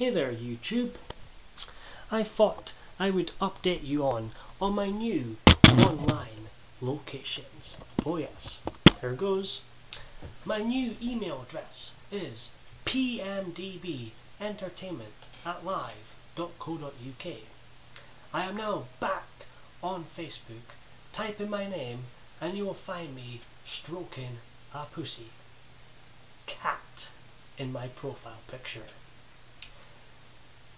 Hey there YouTube. I thought I would update you on on my new online locations. Oh yes, here goes. My new email address is pmdbentertainment at live.co.uk. I am now back on Facebook. Type in my name and you will find me stroking a pussy cat in my profile picture.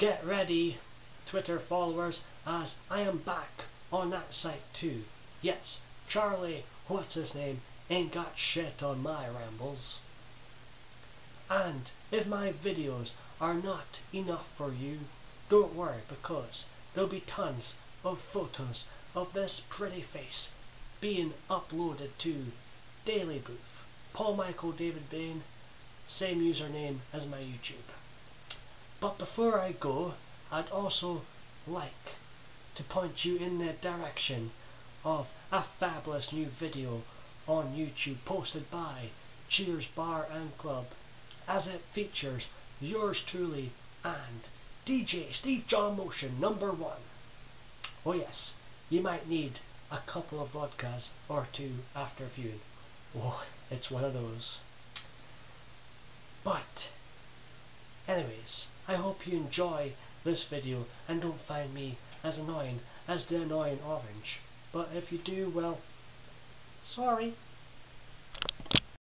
Get ready, Twitter followers, as I am back on that site too. Yes, Charlie, what's his name, ain't got shit on my rambles. And if my videos are not enough for you, don't worry because there'll be tons of photos of this pretty face being uploaded to Daily Booth. Paul Michael David Bain, same username as my YouTube. But before I go, I'd also like to point you in the direction of a fabulous new video on YouTube posted by Cheers Bar and Club as it features yours truly and DJ Steve John Motion number one. Oh yes, you might need a couple of vodkas or two after viewing. Oh, it's one of those. But, anyways, I hope you enjoy this video and don't find me as annoying as the annoying orange. But if you do, well, sorry.